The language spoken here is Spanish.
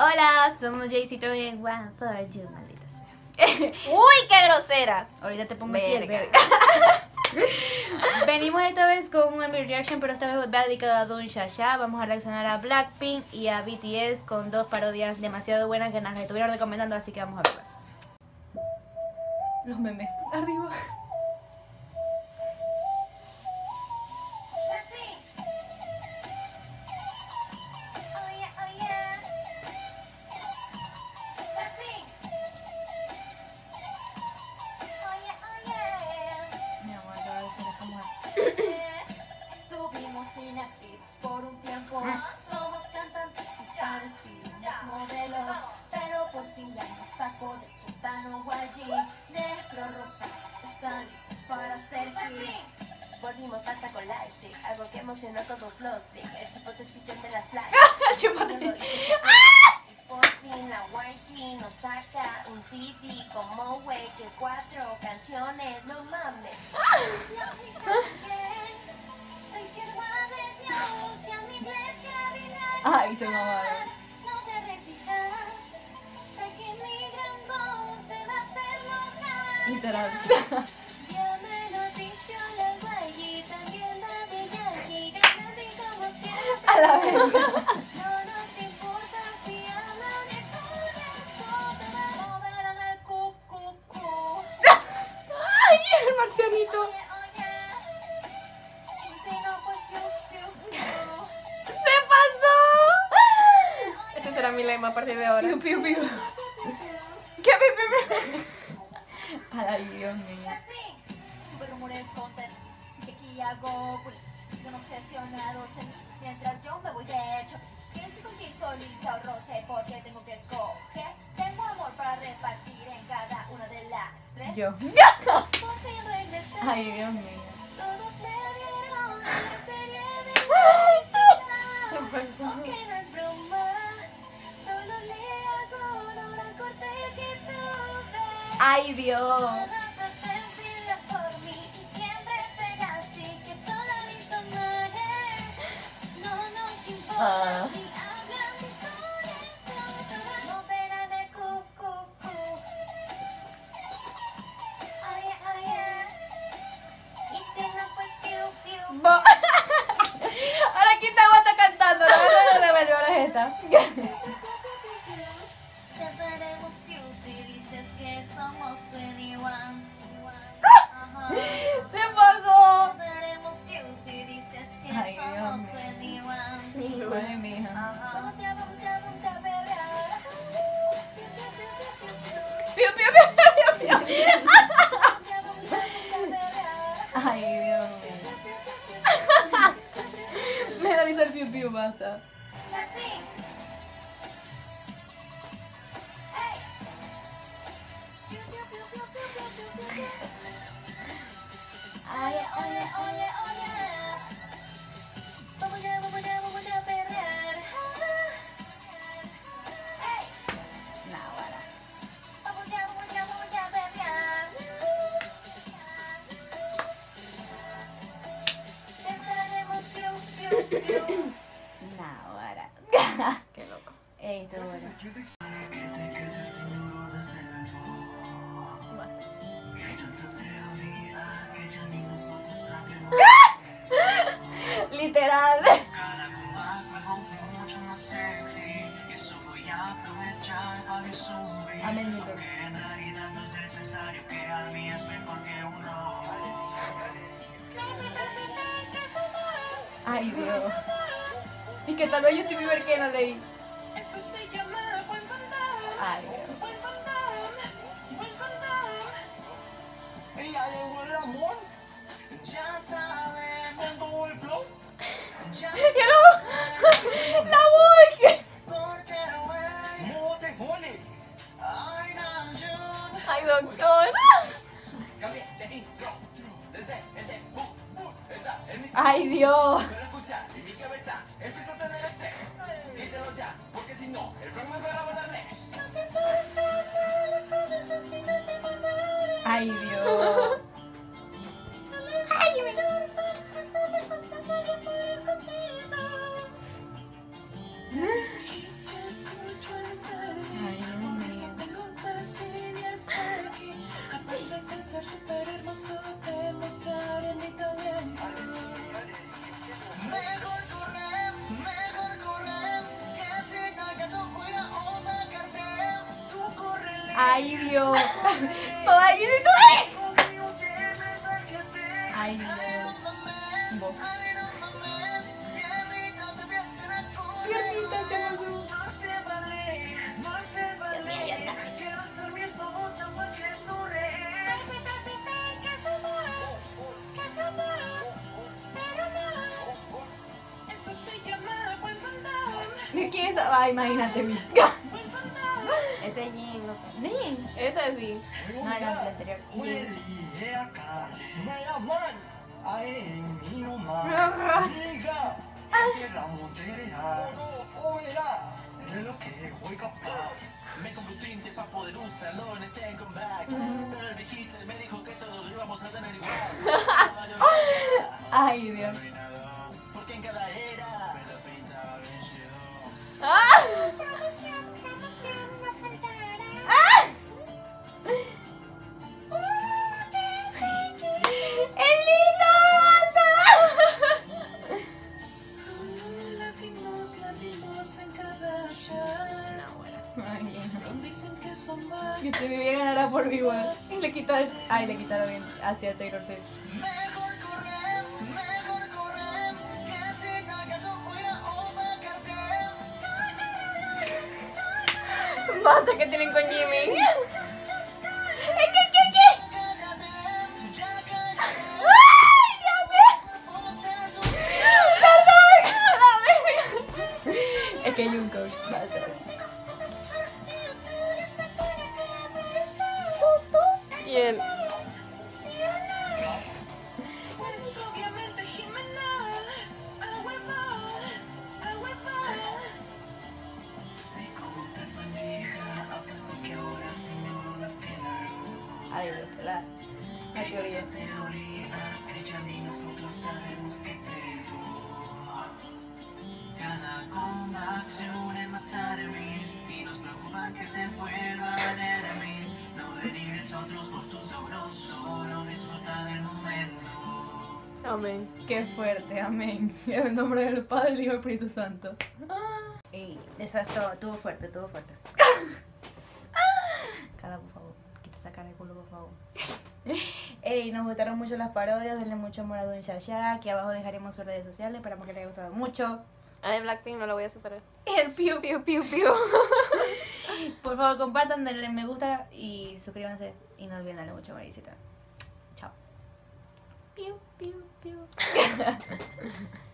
Hola, somos Jaycee Tony en One for You, maldita sea. ¡Uy, qué grosera! Ahorita te pongo Verga. Venimos esta vez con un MV reaction, pero esta vez va dedicado a Don Shasha. Vamos a reaccionar a Blackpink y a BTS con dos parodias demasiado buenas que nos estuvieron recomendando, así que vamos a verlas. Los memes. Arriba. vimos hasta con algo que emocionó a todos los de las playas. la que Literal. mi lema a partir de ahora. Piu, piu, piu. ¿Qué piu, piu, piu? Ay, Dios mío. Contra de que hago. Son obsesionados en mí, mientras yo me voy de hecho. ¿Quieres que contigo soy lisa o roce? Porque tengo que escoger. Tengo amor para repartir en cada una de las tres. Yo. Ay, Dios mío. Todos me vieron la serie de felicidad. ¿Qué pasó? Aunque no es broma, solo le hago honor al corte que tuve. Ay, Dios. 呃 Ay, Dios mío. Me da risa el piu, piu, basta. Blackpink. Hey. Piu, piu, Literal. Amén. Ay, Dios. Y que tal vez yo estoy que no leí. Ay. Ya llegó ¡La voy! ¡Ay, doctor! ¡Ay, Dios! En mi cabeza empieza a tener este. Ya, porque si no, el me ¡Ay, Dios! Ay, Dios. Toda ahí, toda ahí. Ay, Dios. Vos. Piernita se pasó. Dios mío, ya está. ¿De quién es esa? Ah, imagínate mi. Ese es Jin, loco. Nin. Ese es Vi. No, el anterior. Jin. Me convertí en tipa poderosa, no en este comeback. Pero el viejito me dijo que todos lo íbamos a tener igual. Ay, Dios. Igual. Y le quita el... Ay, le quitaron bien hacia Taylor Swift. Basta que tienen con Jimmy. Teoría. teoría, ella ni nosotros sabemos que creó. Cada combate se unen más enemies y nos preocupa que se vuelvan enemies. No derives a otros por tus logros, solo disfruta del momento. Amén. Qué fuerte, amén. En el nombre del Padre, el Hijo y el Espíritu Santo. Ey, eso estuvo, estuvo fuerte, estuvo fuerte. Cala, por favor. Quita esa cara de culo, por favor. Ey, nos gustaron mucho las parodias, denle mucho amor a Don Shasha. Aquí abajo dejaremos sus redes sociales, esperamos que les haya gustado mucho. A de Blackpink no lo voy a superar. El piu Piu, piu, piu. Por favor, compartan, denle me gusta y suscríbanse. Y no olviden darle mucho amor y. Chao. Piu, piu, piu.